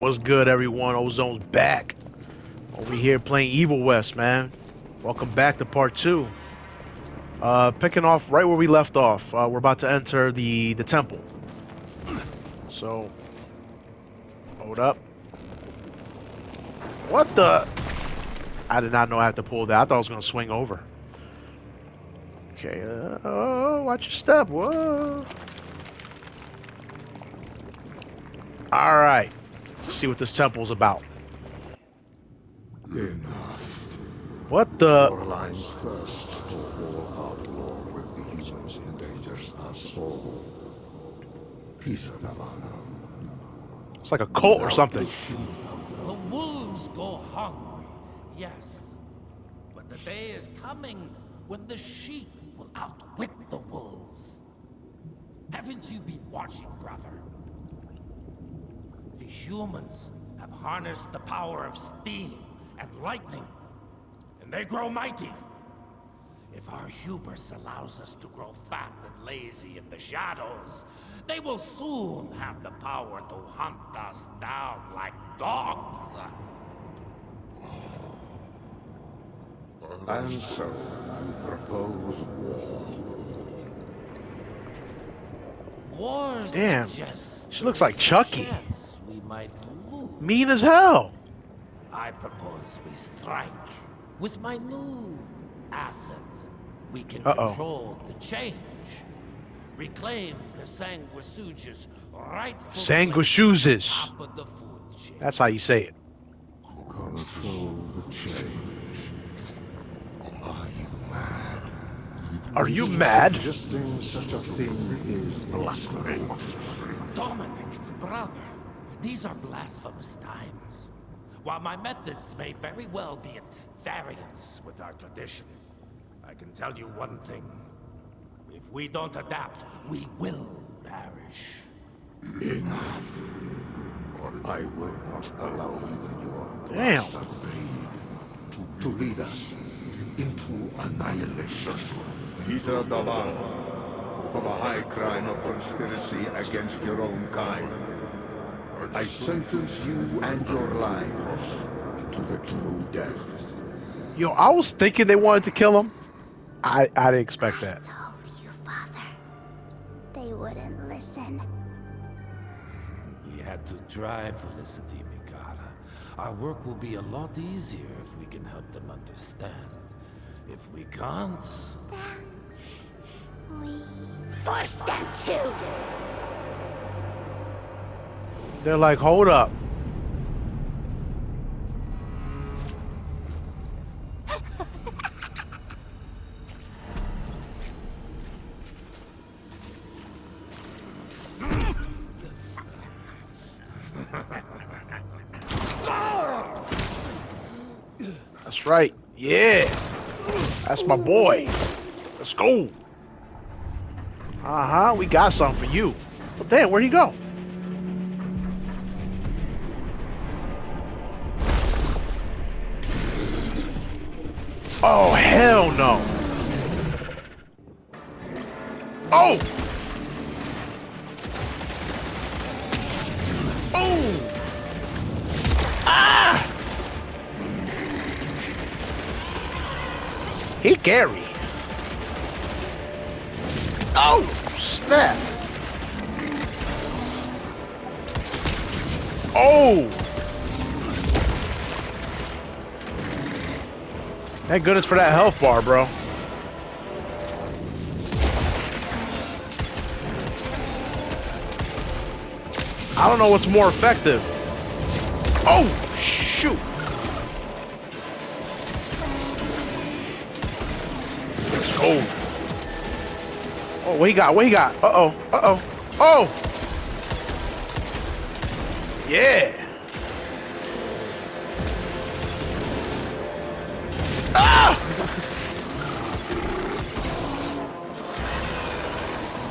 What's good, everyone? Ozone's back. Over here playing Evil West, man. Welcome back to part two. Uh, picking off right where we left off. Uh, we're about to enter the the temple. So, hold up. What the? I did not know I had to pull that. I thought I was gonna swing over. Okay. Uh, oh, watch your step. Whoa. All right. Let's see what this temple's about. Enough. What the? Coraline's thirst for all outlaw with the humans endangers us all. Peter Navana. It's like a cult or something. The wolves go hungry, yes. But the day is coming when the sheep will outwit the wolves. Haven't you been watching, brother? The humans have harnessed the power of steam and lightning, and they grow mighty. If our hubris allows us to grow fat and lazy in the shadows, they will soon have the power to hunt us down like dogs. And so, you propose war. Wars Damn, suggest she looks like Chucky. chance We might lose. Mean as hell. I propose we strike with my new asset. We can Uh-oh. control the change. Reclaim the Sanguisuge's rightful Sanguisuges. top of the food chain. That's how you say it. Control the change. Are you mad? Are you mad? Suggesting such a thing is blasphemy. Dominic, brother, these are blasphemous times. While my methods may very well be at variance with our tradition, I can tell you one thing. If we don't adapt, we will perish. Enough. I will not allow you and your Damn. master greed to, to lead us into annihilation. Peter Davana, for the high crime of conspiracy against your own kind, I sentence you and your line to the true death. Yo, I was thinking they wanted to kill him. I I didn't expect that. I told you, Father. They wouldn't listen. We had to try, Felicity Mikata. Our work will be a lot easier if we can help them understand. If we can't, We force them to. They're like, hold up. That's right. Yeah. That's my boy. Let's go. Uh-huh. We got something for you. Well, damn, where'd he go? Oh, hell no. Oh! Oh! Ah! He carry. Oh, snap. Oh! Thank goodness for that health bar, bro. I don't know what's more effective. Oh, shoot. Let's go. Oh, what he got? What he got? Uh-oh. Uh-oh. Oh! Yeah.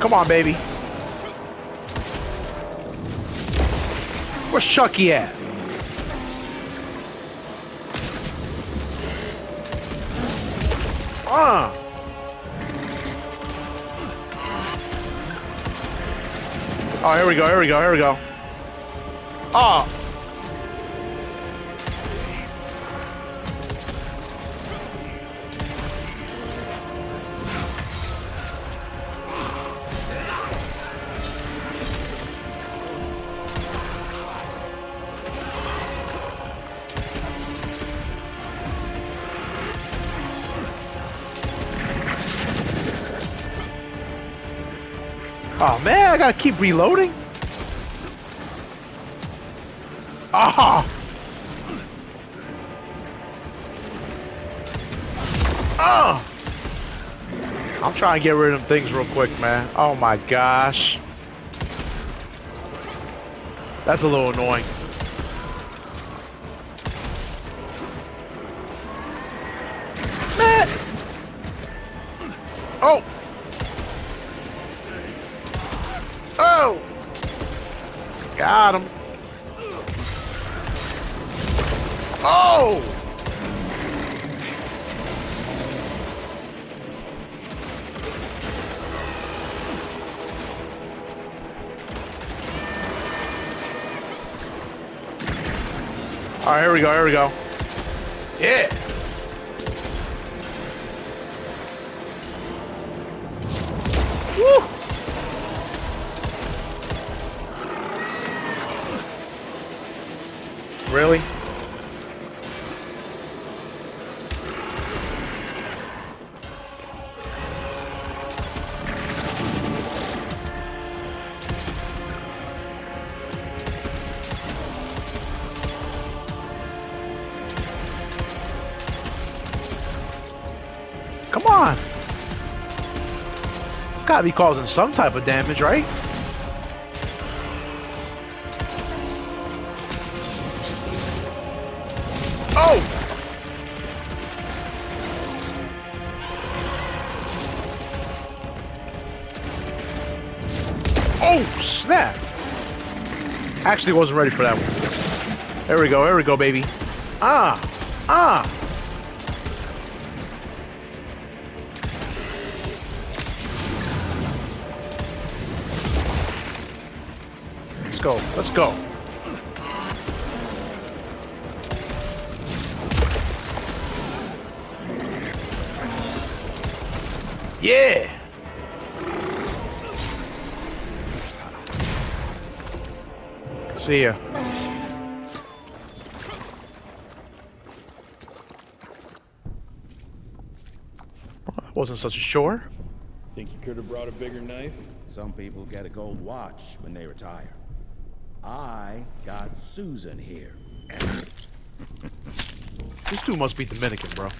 Come on, baby. Where's Chucky at? Ah. Oh, here we go, here we go, here we go. Oh. Oh man, I gotta keep reloading. Ah! Oh! I'm trying to get rid of them things real quick, man. Oh my gosh. That's a little annoying. Gotta be causing some type of damage, right? Oh! Oh, snap! Actually wasn't ready for that one. There we go, there we go, baby. Ah! Ah! Go. Let's go. Yeah. See ya. Wasn't such a chore. Think you could have brought a bigger knife? Some people get a gold watch when they retire. I got Susan here. This dude must be Dominican, bro.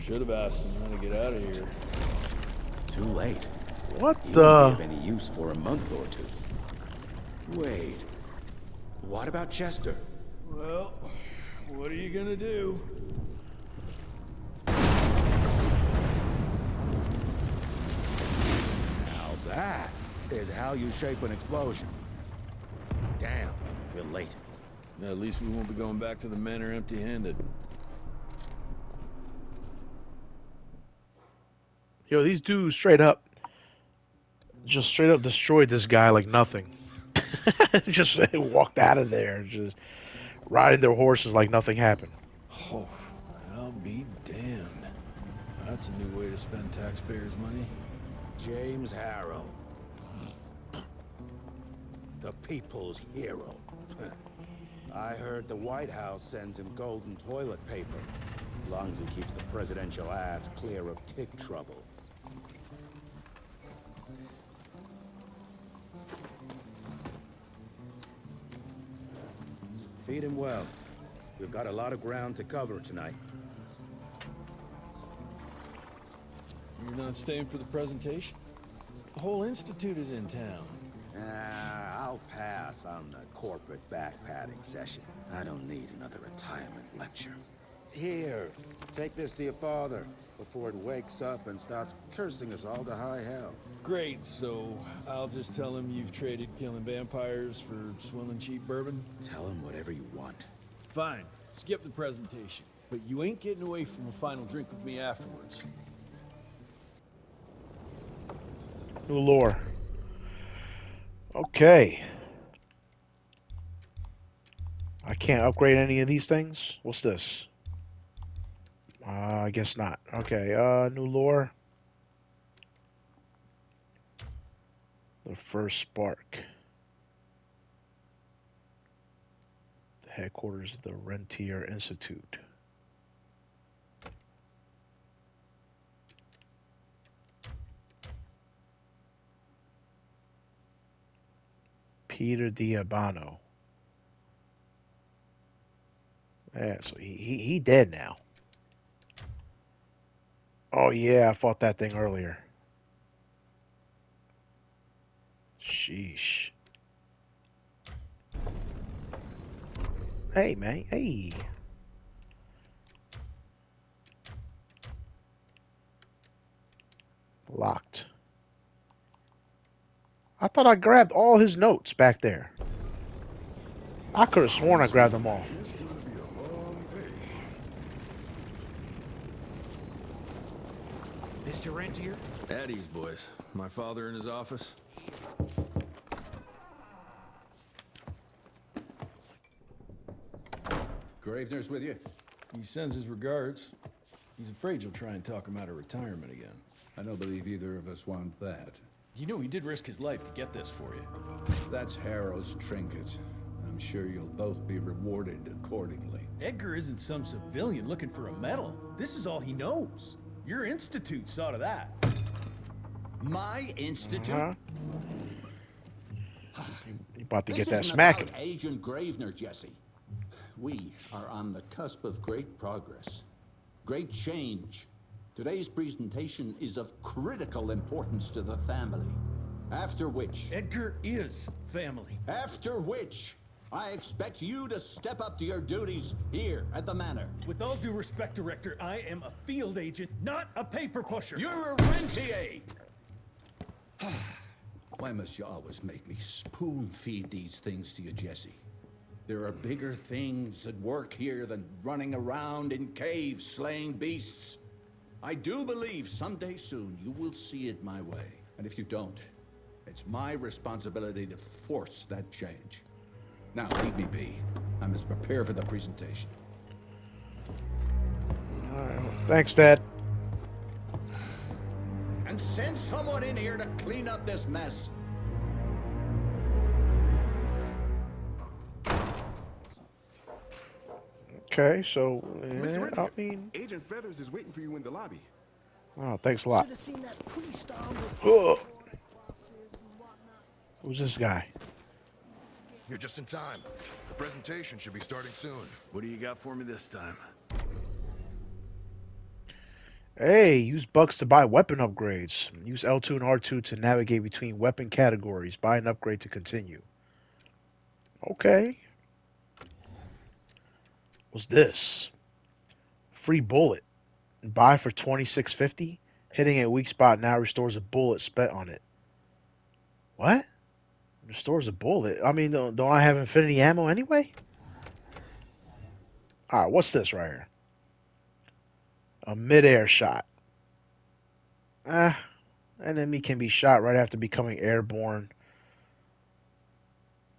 Should have asked him how to get out of here. Too late. What He won't be the? of any use for a month or two. Wait. What about Chester? Well, what are you gonna do? That is how you shape an explosion. Damn, we're late. At least we won't be going back to the manor empty-handed. Yo, these dudes straight up, just straight up destroyed this guy like nothing. just walked out of there, just riding their horses like nothing happened. Oh, I'll be damned. That's a new way to spend taxpayers' money. James Harrow. The people's hero. I heard the White House sends him golden toilet paper. As Long as he keeps the presidential ass clear of tick trouble. Feed him well. We've got a lot of ground to cover tonight. You're not staying for the presentation? The whole institute is in town. Ah, I'll pass on the corporate backpatting session. I don't need another retirement lecture. Here, take this to your father before it wakes up and starts cursing us all to high hell. Great, so I'll just tell him you've traded killing vampires for swilling cheap bourbon? Tell him whatever you want. Fine, skip the presentation. But you ain't getting away from a final drink with me afterwards. New lore. Okay. I can't upgrade any of these things. What's this? Uh, I guess not. Okay, uh, new lore. The first spark. The headquarters of the Rentier Institute. Peter Diabano. Yeah, so he, he, he dead now. Oh yeah, I fought that thing earlier. Sheesh. Hey man, hey. Locked. I thought I grabbed all his notes back there. I could have sworn I grabbed them all. Mr. Rentier? At ease, boys. My father in his office. Gravener's with you? He sends his regards. He's afraid you'll try and talk him out of retirement again. I don't believe either of us want that. You know he did risk his life to get this for you. That's Harrow's trinket. I'm sure you'll both be rewarded accordingly. Edgar isn't some civilian looking for a medal. This is all he knows. Your institute saw to that. My institute? Huh? You about to This get that isn't smacking. about Agent Gravener, Jesse. We are on the cusp of great progress, great change. Today's presentation is of critical importance to the family. After which, Edgar is family. after which, I expect you to step up to your duties here at the manor. With all due respect, Director, I am a field agent, not a paper pusher. You're a rentier! Why must you always make me spoon feed these things to you, Jesse? There are bigger things at work here than running around in caves slaying beasts. I do believe someday soon you will see it my way. And if you don't, it's my responsibility to force that change. Now, leave me be. I must prepare for the presentation. Thanks, Dad. And send someone in here to clean up this mess. Okay, so Mr. yeah, I mean, Agent Feathers is waiting for you in the lobby. oh, thanks a lot. Should seen that priest armed with Ugh. crosses and whatnot. Who's this guy? You're just in time. The presentation should be starting soon. What do you got for me this time? Hey, use bucks to buy weapon upgrades. Use L2 and R2 to navigate between weapon categories. Buy an upgrade to continue. Okay. What's this? Free bullet. Buy for 2650. Hitting a weak spot now restores a bullet spent on it. What? Restores a bullet? I mean, don't, don't I have infinity ammo anyway? Alright, what's this right here? A midair shot. Ah, enemy can be shot right after becoming airborne.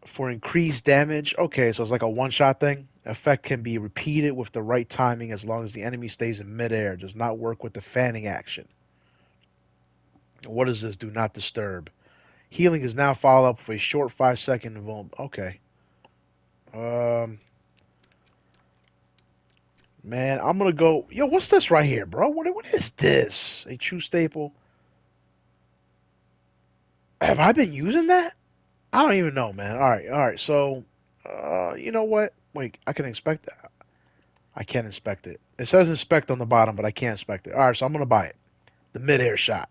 For increased damage, okay, so it's like a one-shot thing. Effect can be repeated with the right timing as long as the enemy stays in midair. Does not work with the fanning action. What is this do? Not disturb. Healing is now followed up with a short five-second invul. Okay. Um. Man, I'm gonna go. Yo, what's this right here, bro? What, what is this? A true staple. Have I been using that? I don't even know, man. All right, all right. So, uh, you know what? Wait, I can inspect that. I can't inspect it. It says inspect on the bottom, but I can't inspect it. All right, so I'm gonna buy it. The mid-air shot.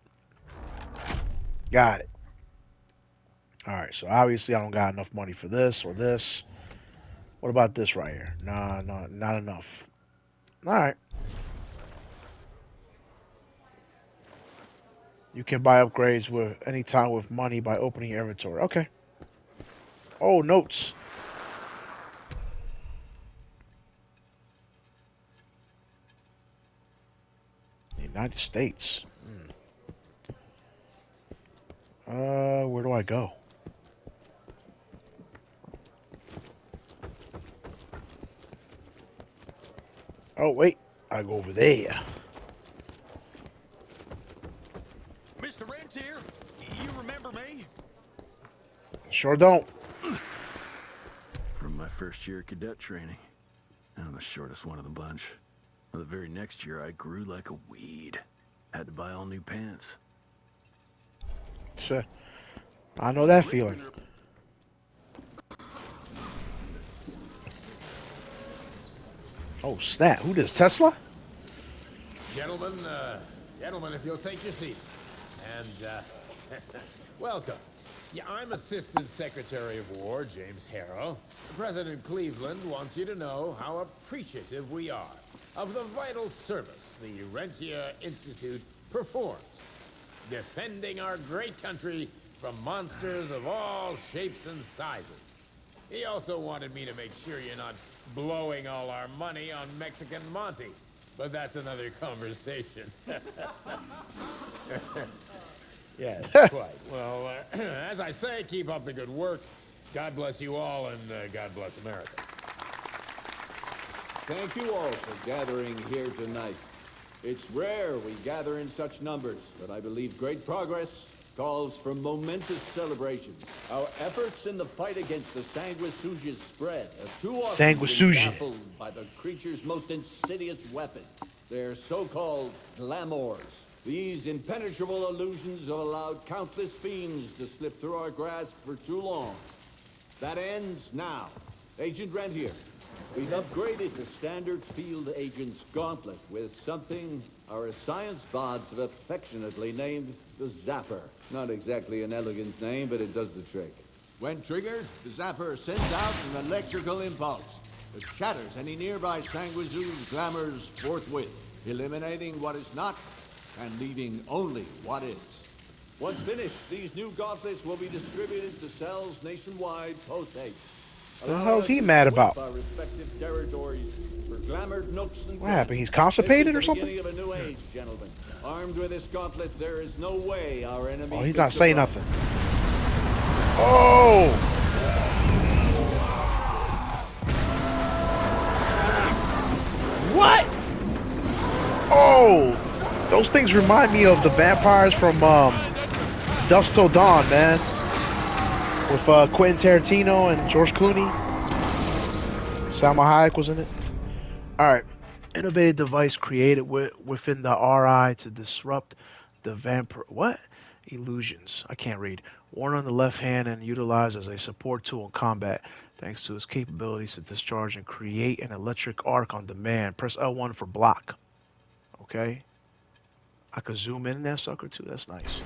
Got it. All right, so obviously I don't got enough money for this or this. What about this right here? Nah, no, not enough. All right. You can buy upgrades with any time with money by opening your inventory. Okay. Oh, notes. The United States. Hmm. Uh, where do I go? Oh, wait. I go over there. Mr. Rentier, you remember me? Sure don't first year cadet training. I'm the shortest one of the bunch. Well, the very next year, I grew like a weed. Had to buy all new pants. Sure. I know that feeling. Oh, snap. Who does Tesla? Gentlemen, uh, gentlemen, if you'll take your seats. And, uh, welcome. Yeah, I'm Assistant Secretary of War, James Harrow. President Cleveland wants you to know how appreciative we are of the vital service the Rentier Institute performs, defending our great country from monsters of all shapes and sizes. He also wanted me to make sure you're not blowing all our money on Mexican Monty. But that's another conversation. yes, quite. Well, uh, as I say, keep up the good work. God bless you all, and uh, God bless America. Thank you all for gathering here tonight. It's rare we gather in such numbers, but I believe great progress calls for momentous celebration. Our efforts in the fight against the Sanguisuge's spread have too often been baffled by the creature's most insidious weapon, their so-called glamours. These impenetrable illusions have allowed countless fiends to slip through our grasp for too long. That ends now. Agent Rentier, we've upgraded the standard field agent's gauntlet with something our science bods have affectionately named the Zapper. Not exactly an elegant name, but it does the trick. When triggered, the Zapper sends out an electrical impulse that shatters any nearby Sanguisuge's glamours forthwith, eliminating what is not and leaving only what is. Once finished, these new gauntlets will be distributed to cells nationwide post-haste. What the hell's he mad about? Our respective territories for glamored nooks and What happened? He's constipated or This is the something? of a new age, gentlemen. Armed with this gauntlet, there is no way our enemy. Oh, he's not saying survive. nothing. Oh! What? Oh! Those things remind me of the vampires from um, Dusk Till Dawn, man. With uh, Quentin Tarantino and George Clooney. Salma Hayek was in it. Alright. Innovative device created wi- within the RI to disrupt the vampire. What? Illusions. I can't read. Worn on the left hand and utilized as a support tool in combat. Thanks to its capabilities to discharge and create an electric arc on demand. Press L1 for block. Okay. I could zoom in that sucker too. That's nice.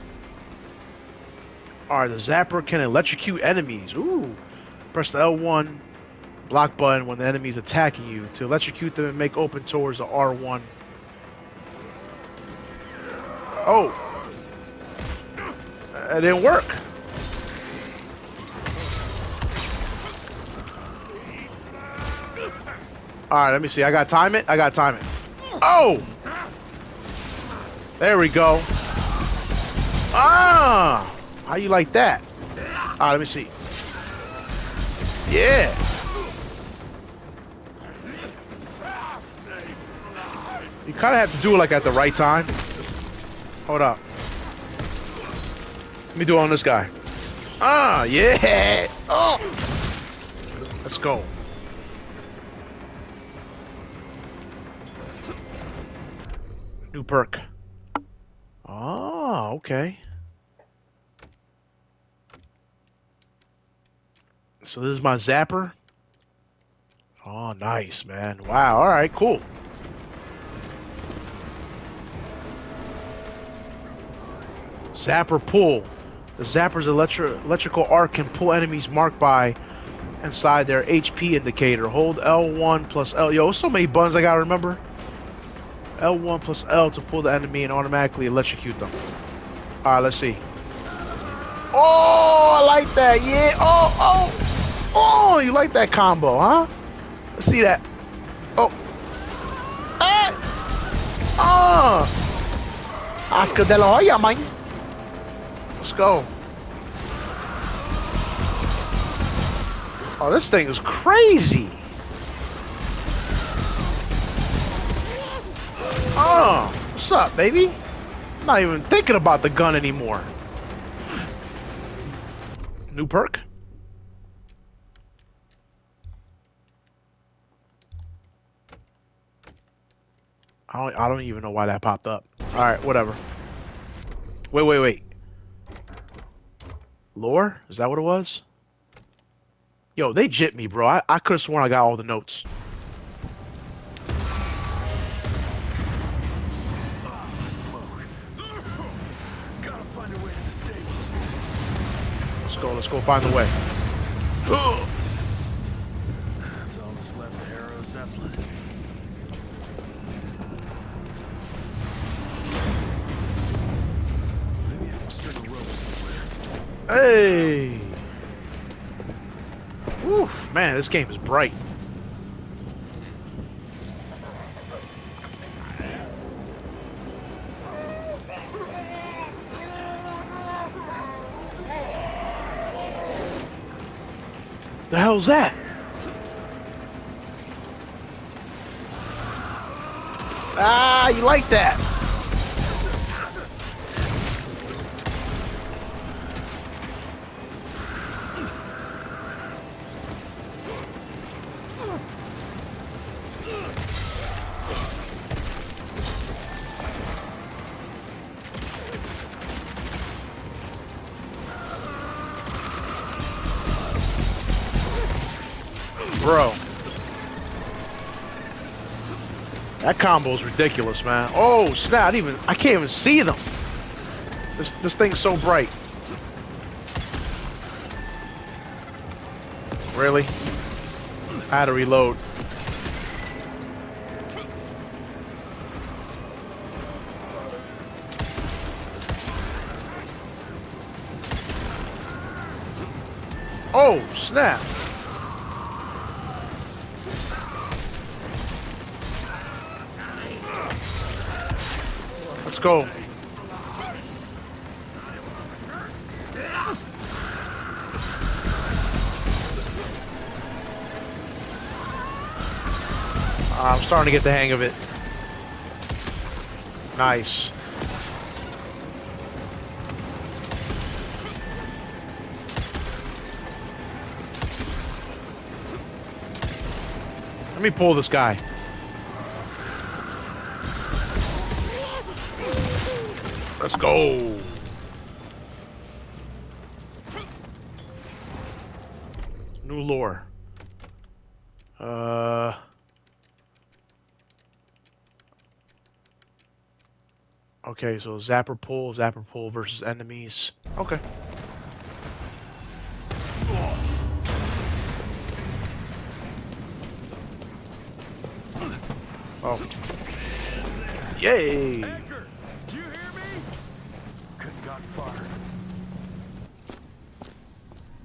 Alright, the zapper can electrocute enemies. Ooh. Press the L1 block button when the enemy is attacking you to electrocute them and make open towards the R1. Oh. It didn't work. Alright, let me see. I got time it. I got time it. Oh! There we go. Ah! How you like that? Alright, let me see. Yeah. You kind of have to do it like at the right time. Hold up. Let me do it on this guy. Ah, yeah. Oh. Let's go. New perk. Oh, okay. So this is my zapper. Oh, nice, man. Wow. All right, cool. Zapper pull. The zapper's electri electrical arc can pull enemies marked by inside their HP indicator. Hold L1 plus L. Yo, so many buttons I gotta remember. L1 plus L to pull the enemy and automatically electrocute them. Alright, let's see. Oh, I like that. Yeah. Oh, oh. Oh, you like that combo, huh? Let's see that. Oh. Ah. Oh. Oscar de la Hoya, man. Let's go. Oh, this thing is crazy. What's up, baby? I'm not even thinking about the gun anymore. New perk? I don't, I don't even know why that popped up. Alright, whatever. Wait, wait, wait. Lore? Is that what it was? Yo, they jit me, bro. I, I could have sworn I got all the notes. Let's go. Find the way. That's all that's left of Harrow Zeppelin. Maybe I can string a rope somewhere. Hey. Woo, man, this game is bright. The hell's that? Ah, you like that? Combo is ridiculous, man. Oh, snap. I, even, I can't even see them. This, this thing's so bright. Really? I had to reload. Starting to get the hang of it. Nice. Let me pull this guy. Let's go. New lore. Uh. Okay, so zapper pull, zapper pull versus enemies. Okay. Oh. Yay! Edgar, did you hear me? Couldn't got far.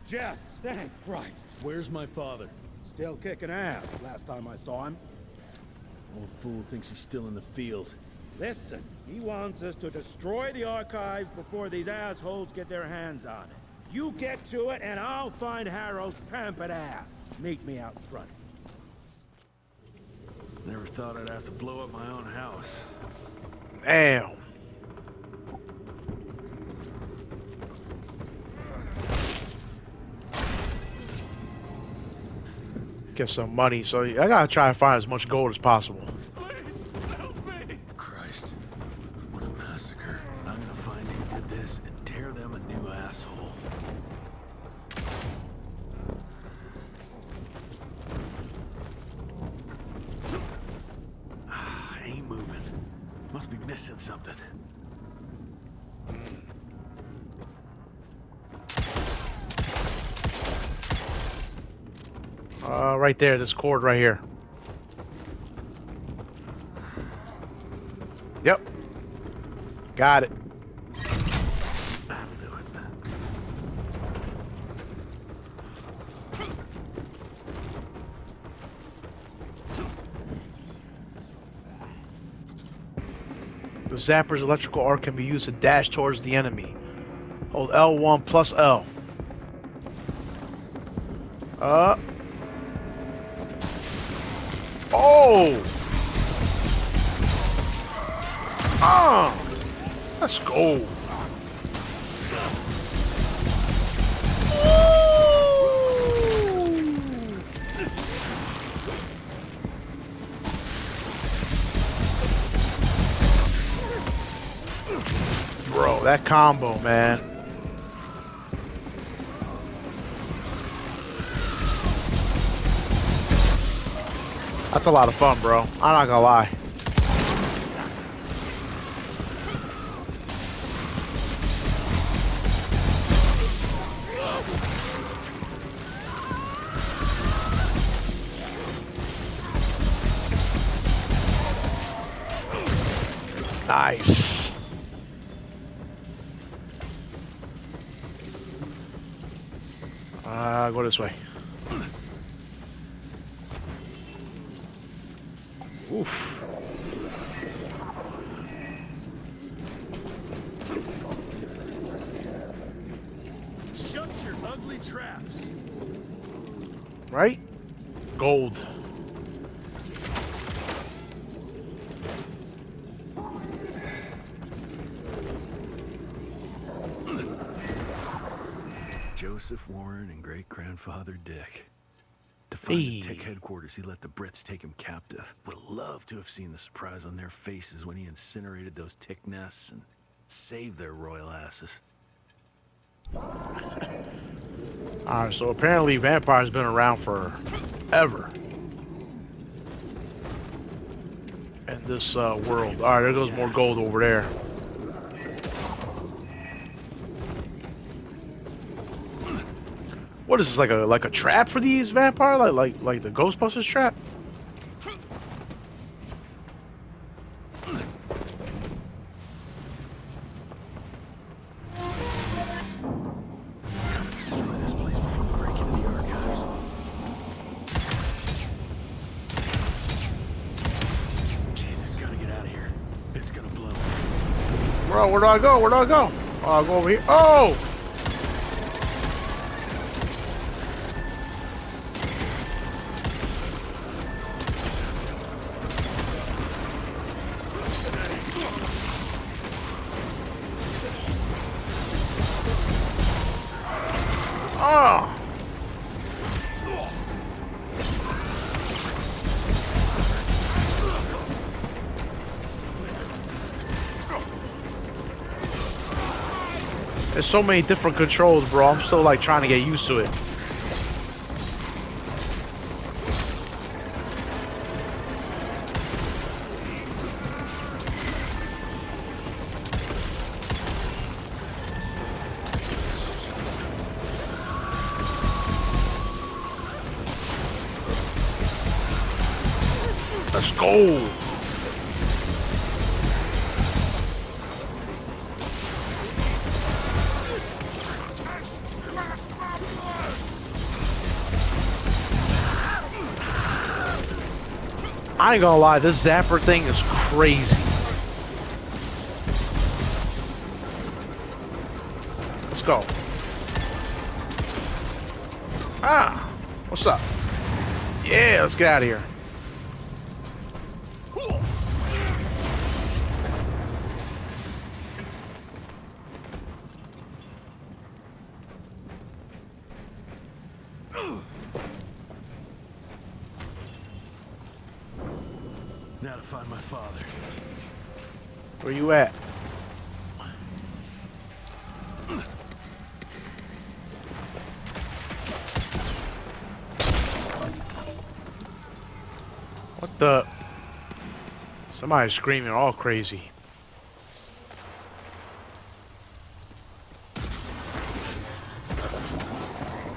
Jess, thank Christ. Where's my father? Still kicking ass last time I saw him. Old fool thinks he's still in the field. Listen, he wants us to destroy the archives before these assholes get their hands on it. You get to it, and I'll find Harrow's pampered ass. Meet me out front. Never thought I'd have to blow up my own house. Damn. Get some money, so I gotta try to find as much gold as possible. Please, help me. Christ. What a massacre. I'm gonna find who did this and tear them a new asshole. Ah, ain't moving. Must be missing something. Uh, right there, this cord right here. Yep. Got it. The zapper's electrical arc can be used to dash towards the enemy. Hold L1 plus L. Uh. Oh! Ah! Let's go. Bro, that combo, man. That's a lot of fun, bro. I'm not gonna lie. Joseph Warren and great grandfather Dick. To find the Hey. Tick headquarters, he let the Brits take him captive. Would have loved to have seen the surprise on their faces when he incinerated those Tick nests and saved their royal asses. Alright, so apparently vampires been around for ever. In this uh, world. Alright, there goes more gold over there. What is this like a like a trap for these vampire like like like the Ghostbusters trap? Destroy this place before we break into the archives. Jesus, gotta get out of here. It's gonna blow. Bro, where do I go? Where do I go? Oh, I'll go over here. Oh! So many different controls, bro. I'm still like trying to get used to it. Ain't gonna lie, this zapper thing is crazy. Let's go. Ah, what's up? Yeah, let's get out of here. Screaming all crazy.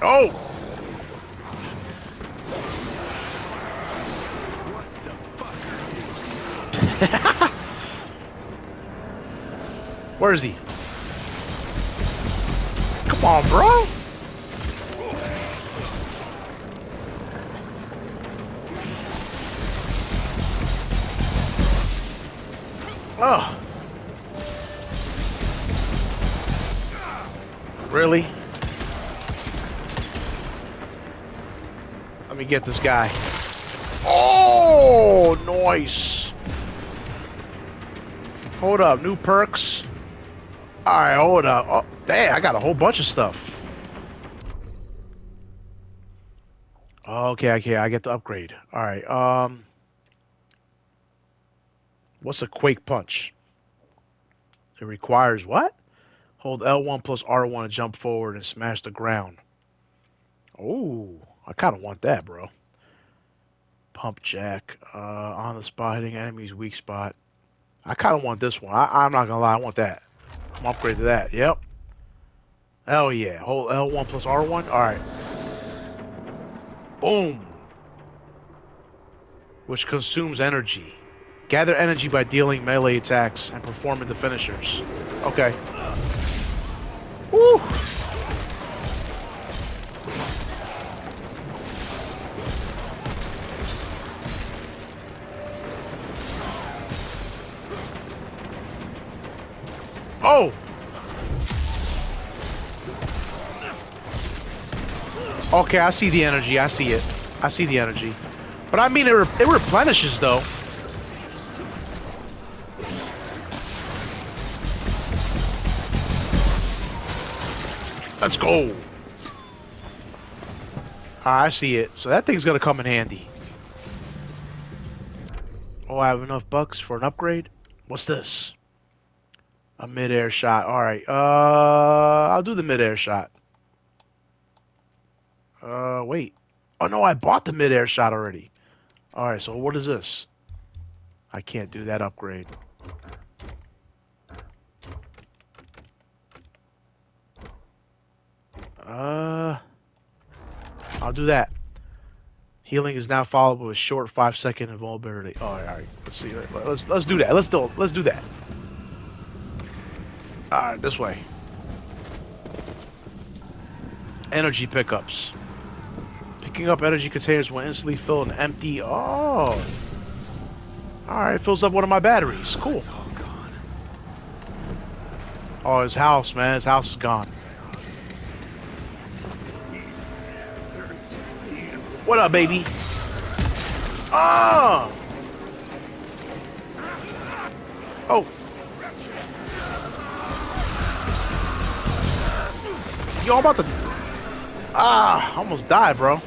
Oh! Where is he? Come on, bro. Me get this guy. Oh, nice. Hold up, new perks. Alright, hold up. Oh, damn, I got a whole bunch of stuff. Okay, okay, I get to upgrade. Alright, um... What's a Quake Punch? It requires what? Hold L1 plus R1 to jump forward and smash the ground. Oh, I kind of want that, bro. Pump Jack. Uh, on the spot, hitting enemy's weak spot. I kind of want this one. I, I'm not gonna lie, I want that. I'm upgrade to that. Yep. Hell yeah. Hold L1 plus R1. All right. Boom. Which consumes energy. Gather energy by dealing melee attacks and performing the finishers. Okay. Woo! Oh! Okay, I see the energy. I see it. I see the energy. But I mean, it, re it replenishes, though. Let's go. Ah, I see it. So that thing's gonna come in handy. Oh, I have enough bucks for an upgrade? What's this? A mid-air shot. Alright, uh, I'll do the mid-air shot. Uh, wait. Oh, no, I bought the mid-air shot already. Alright, so what is this? I can't do that upgrade. Uh, I'll do that. Healing is now followed with a short five second invulnerability. All right, all right. Let's see. Let's let's do that. Let's do let's do that. All right, this way. Energy pickups. Picking up energy containers will instantly fill an empty. Oh. All right, fills up one of my batteries. Cool. Oh, his house, man. His house is gone. What up, baby? Ah! Oh. Yo, I'm about to... Ah, almost died, bro.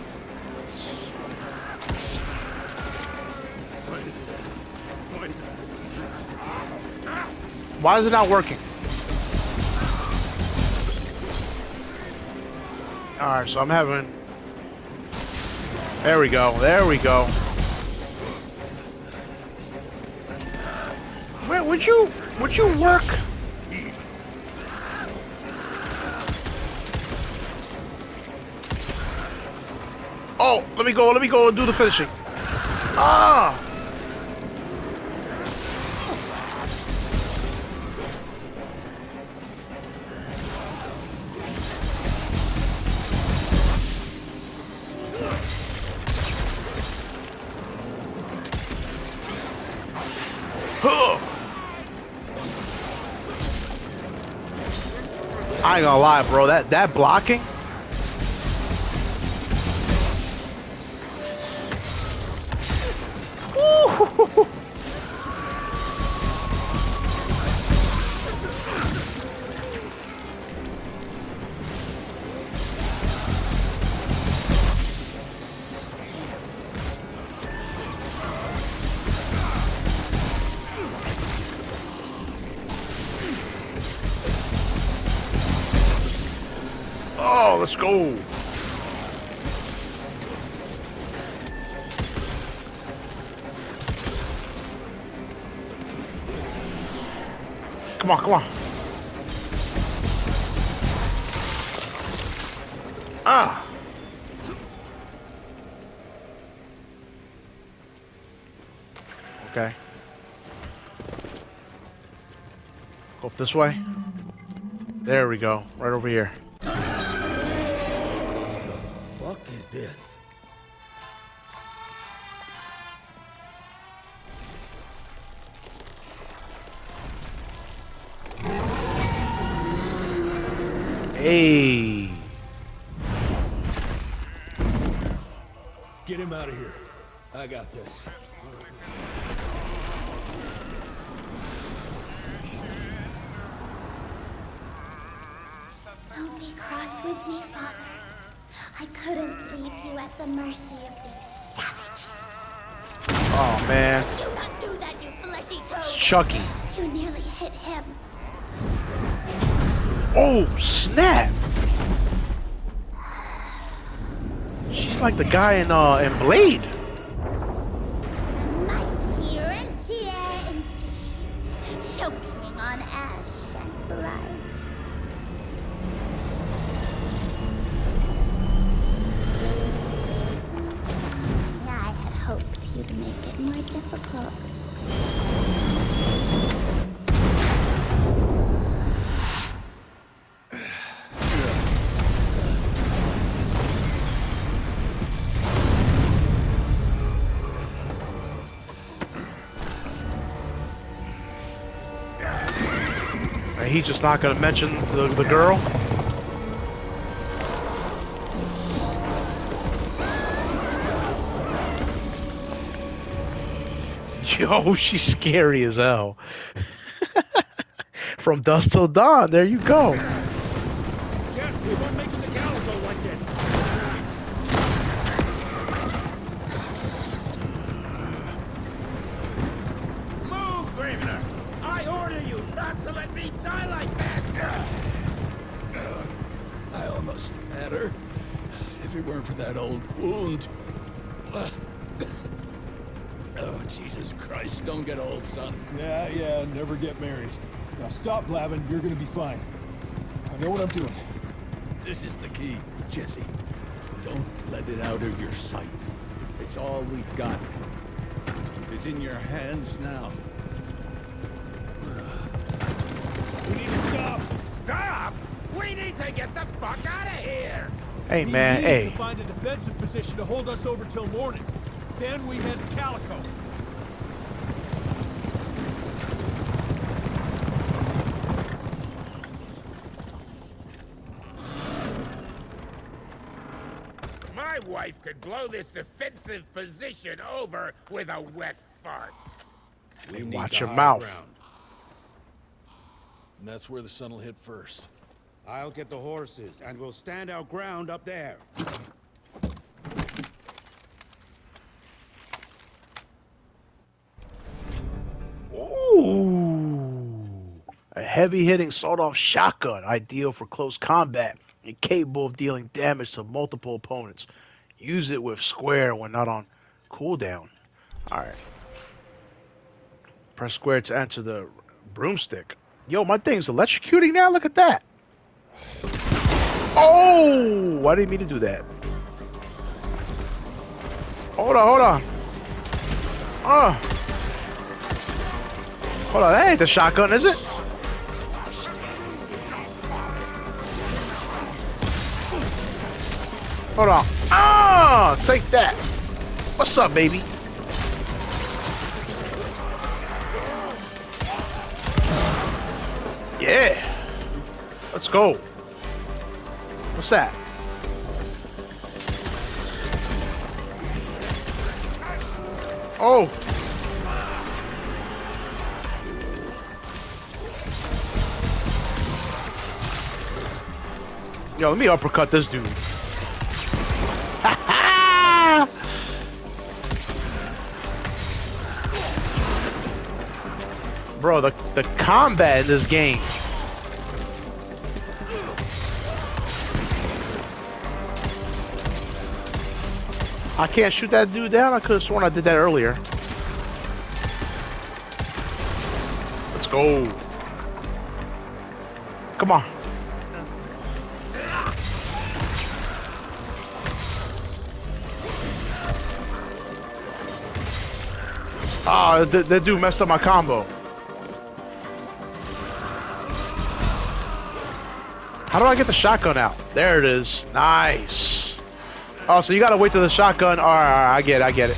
Why is it not working? Alright, so I'm having there we go. There we go. Where would you would you work? Oh, let me go. Let me go and do the finishing. Ah! I ain't gonna lie, bro. That that blocking. Okay. Go up this way. There we go. Right over here. fuck is this? Hey. Get him out of here. I got this. Don't be with me, Father. I couldn't leave you at the mercy of these savages. Oh man. Do not do that, you fleshy toad. Chucky. You nearly hit him. Oh snap! She's like the guy in uh in Blade. He's just not gonna mention the, the girl? Yo, she's scary as hell. From dusk till dawn, there you go. Wound. Oh, Jesus Christ, don't get old, son. Yeah, yeah, never get married. Now stop blabbing, you're gonna be fine. I know what I'm doing. This is the key, Jesse. Don't let it out of your sight. It's all we've got. It's in your hands now. We need to stop! Stop! We need to get the fuck out of here! Hey we man, need hey. to find a defensive position to hold us over till morning. Then we head to Calico. My wife could blow this defensive position over with a wet fart. We need Watch the your mouth. ground. And that's where the sun will hit first. I'll get the horses, and we'll stand our ground up there. Ooh. A heavy-hitting sawed-off shotgun, ideal for close combat and capable of dealing damage to multiple opponents. Use it with square when not on cooldown. Alright. Press square to enter the broomstick. Yo, my thing's electrocuting now? Look at that. Oh! Why didn't mean to do that. Hold on, hold on. Oh. Hold on, that ain't the shotgun, is it? Hold on. Ah! Take that. What's up, baby? Yeah. Let's go. What's that? Oh. Yo, let me uppercut this dude. Bro, the, the combat in this game. I can't shoot that dude down? I could have sworn I did that earlier. Let's go. Come on. Ah, oh, that, that dude messed up my combo. How do I get the shotgun out? There it is. Nice. Oh, so you gotta wait till the shotgun. Alright, all right, I get it, I get it.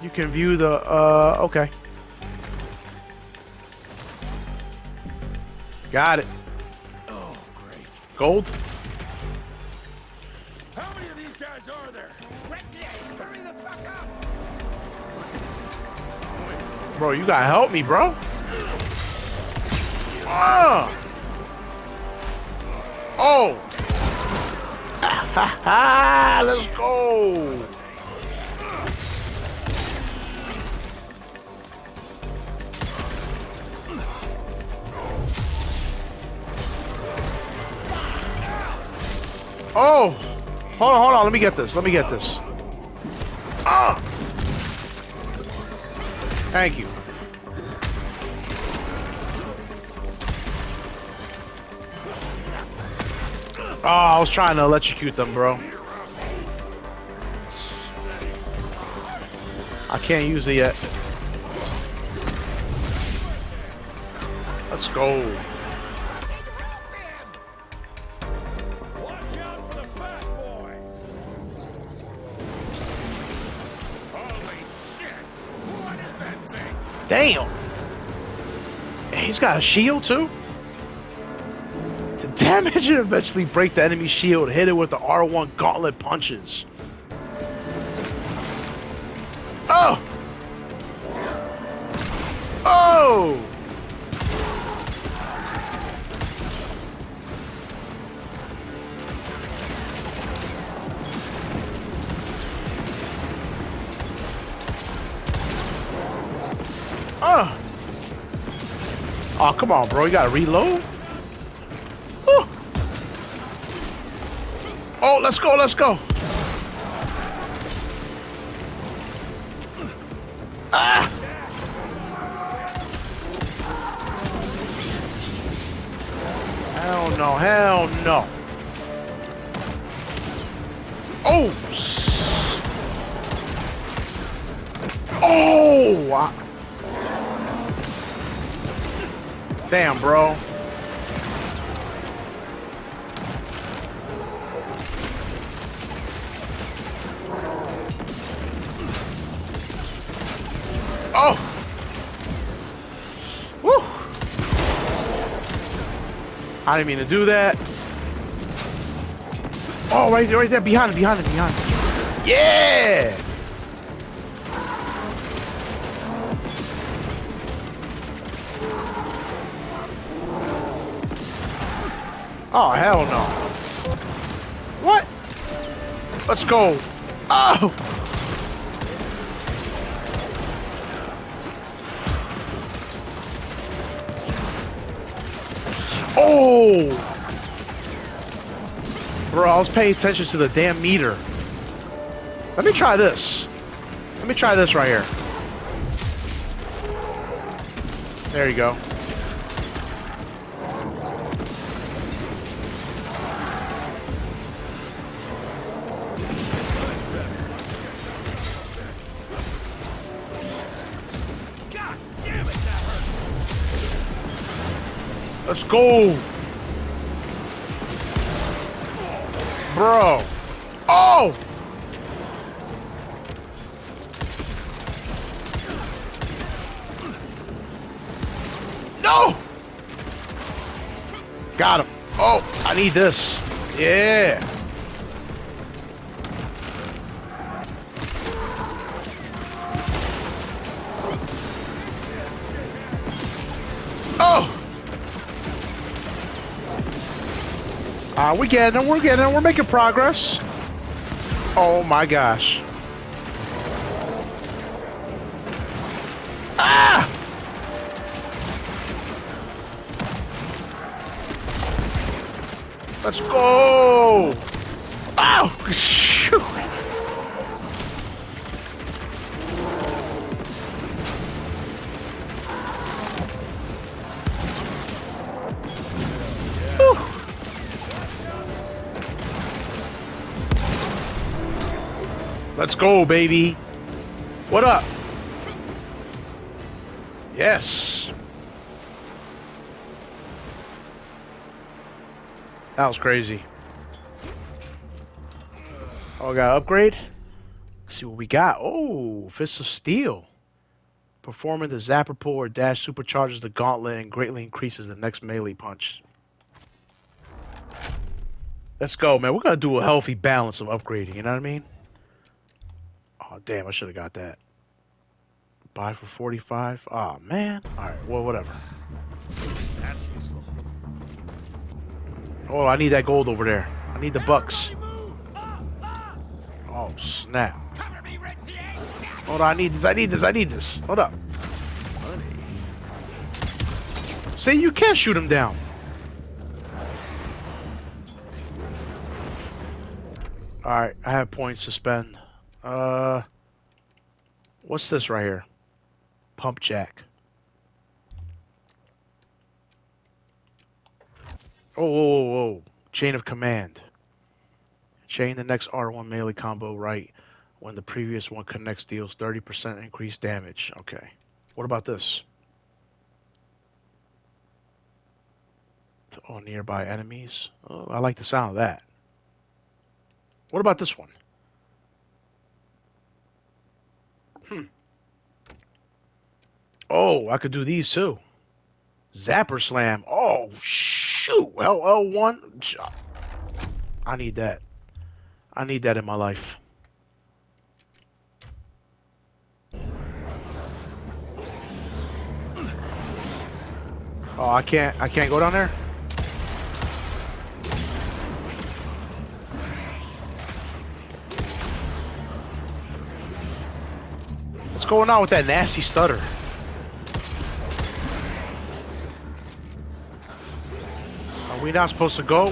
You can view the, uh, okay. Got it. Oh, great. Gold? How many of these guys are there? Hurry the fuck up! Bro, you gotta help me, bro. Oh! Oh! Ha ha! Let's go! Oh! Hold on, hold on. Let me get this. Let me get this. Ah! Thank you. Oh, I was trying to electrocute them, bro. I can't use it yet. Let's go. Damn. He's got a shield too? Damage and eventually break the enemy shield, hit it with the R1 gauntlet punches. Oh! Oh! Oh! Oh, come on, bro. You gotta reload? Let's go, let's go. I didn't mean to do that. Oh, right there, right there, behind him, behind him, behind him. Yeah! Oh, hell no. What? Let's go. Oh! Bro, I was paying attention to the damn meter. Let me try this. Let me try this right here. There you go. Go. Bro. Oh! No! Got him. Oh, I need this. Yeah. We're getting it, we're getting it, we're making progress. Oh my gosh. Ah! Let's go! Ow! Let's go, baby. What up? Yes. That was crazy. Oh, got upgrade? Let's see what we got. Oh, Fist of Steel. Performing the Zapper Pull or Dash supercharges the gauntlet and greatly increases the next melee punch. Let's go, man. We're going to do a healthy balance of upgrading, you know what I mean? Oh, damn, I should have got that. Buy for 45? Oh, man. Alright, well, whatever. That's useful. Oh, I need that gold over there. I need the bucks. Oh, snap. Hold on, I need this, I need this, I need this. Hold up. Say you can't shoot him down. Alright, I have points to spend. Uh, what's this right here? Pump jack. Oh, whoa, whoa, whoa. Chain of command. Chain the next R1 melee combo right when the previous one connects deals 30% increased damage. Okay. What about this? To all nearby enemies. Oh, I like the sound of that. What about this one? Hmm. Oh, I could do these too. Zapper slam. Oh shoot. LL one. I need that. I need that in my life. Oh, I can't. I can't go down there. What's going on with that nasty stutter? Are we not supposed to go?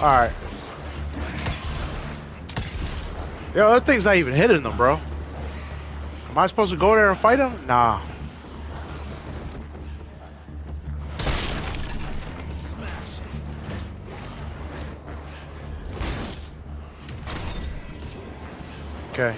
Alright. Yo, that thing's not even hitting them, bro. Am I supposed to go there and fight him? Nah. Okay.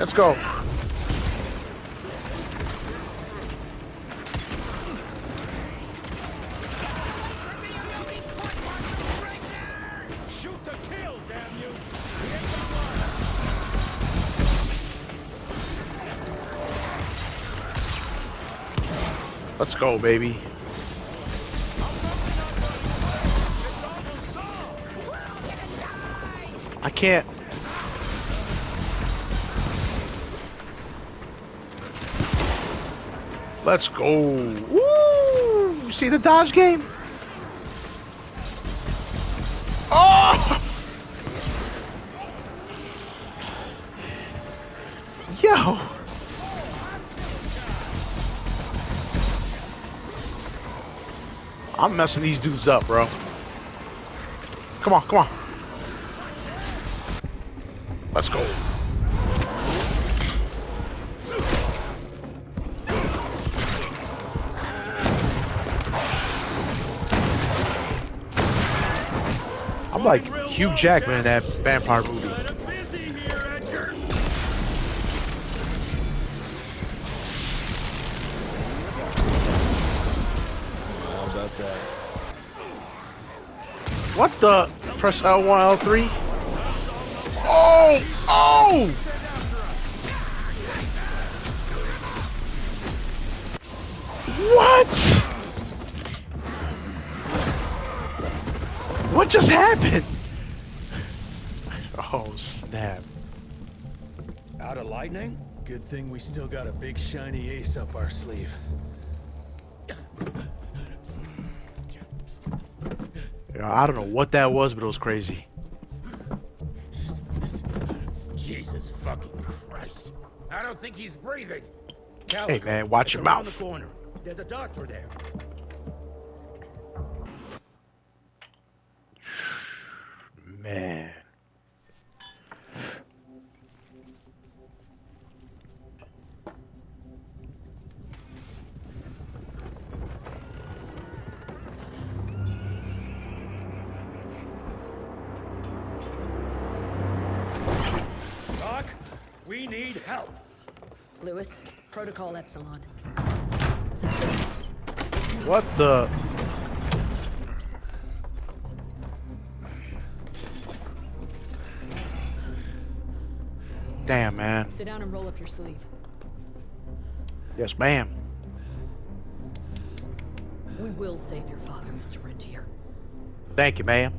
Let's go. Let's go, baby. I can't. Let's go. Woo! You see the dodge game? Oh! Yo! I'm messing these dudes up, bro. Come on, come on. Let's go. I'm like Hugh Jackman in that vampire movie. What the? Press L1, L3? Oh! Oh! What? What just happened? Oh, snap. Out of lightning? Good thing we still got a big shiny ace up our sleeve. Yeah, I don't know what that was, but it was crazy. Jesus fucking Christ. I don't think he's breathing. Hey, man, watch It's your around mouth. the corner. There's a doctor there. Man. Doc, we need help. Lewis, Protocol Epsilon. What the? Damn, man. Sit down and roll up your sleeve. Yes, ma'am. We will save your father, Mr. Rentier. Thank you, ma'am.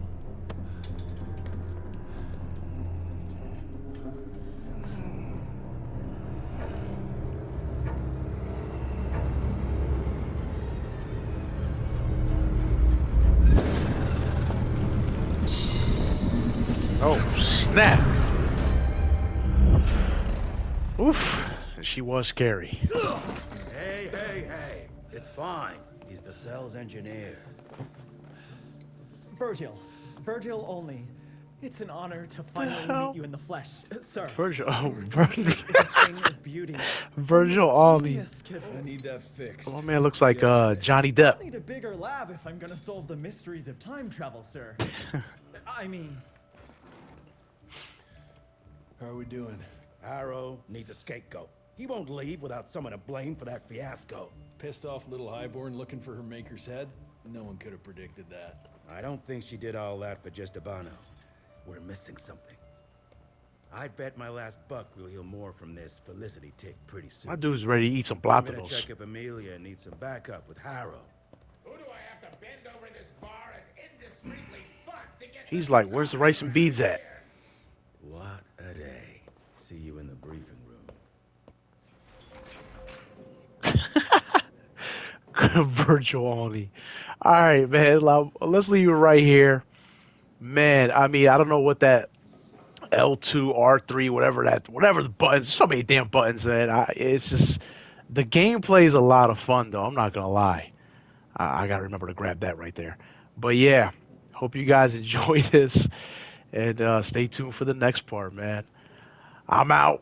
Oh, snap. Oof, she was scary. Hey, hey, hey. It's fine. He's the cell's engineer. Virgil. Virgil Olney. It's an honor to finally hell? meet you in the flesh, sir. Virgil, oh, Virgil, Is a thing of beauty. Virgil Olney. Genius, kid. I need that fixed. Oh man, looks like uh Johnny Depp. I need a bigger lab if I'm gonna solve the mysteries of time travel, sir. I mean, How are we doing? Harrow needs a scapegoat. He won't leave without someone to blame for that fiasco. Pissed off little Highborn looking for her maker's head? No one could have predicted that. I don't think she did all that for just Abano. We're missing something. I bet my last buck we'll hear more from this Felicity tick pretty soon. My dude's ready to eat some I'm gonna check if Amelia needs some backup with Harrow. He's like, where's the rice and beads at? See you in the briefing room. Virgil Olney. All right, man. Let's leave it right here. Man, I mean, I don't know what that L2, R3, whatever that, whatever the buttons, so many damn buttons, man. I, it's just the gameplay is a lot of fun, though. I'm not gonna lie. I, I gotta remember to grab that right there. But yeah, hope you guys enjoy this, and uh, stay tuned for the next part, man. I'm out.